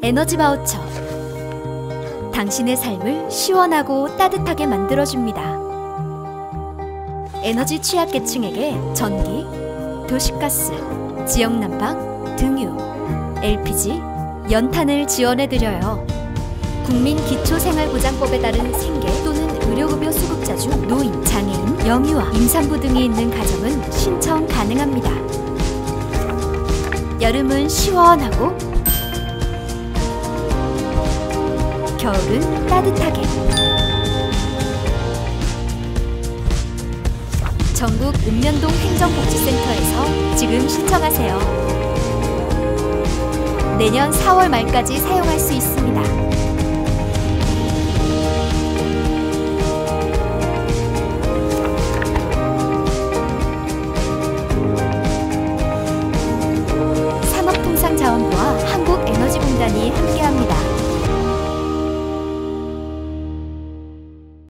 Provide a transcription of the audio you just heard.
에너지 바우처. 당신의 삶을 시원하고 따뜻하게 만들어줍니다. 에너지 취약계층에게 전기, 도시가스, 지역 난방, 등유, LPG, 연탄을 지원해드려요. 국민 기초생활보장법에 따른 생계 또는 의료급여 수급자 중 노인, 장애인, 영유아, 임산부 등이 있는 가정은 신청 가능합니다. 여름은 시원하고 겨울은 따뜻하게 전국 읍면동 행정복지센터에서 지금 신청하세요. 내년 4월 말까지 사용할 수 있습니다. 산업통상자원부와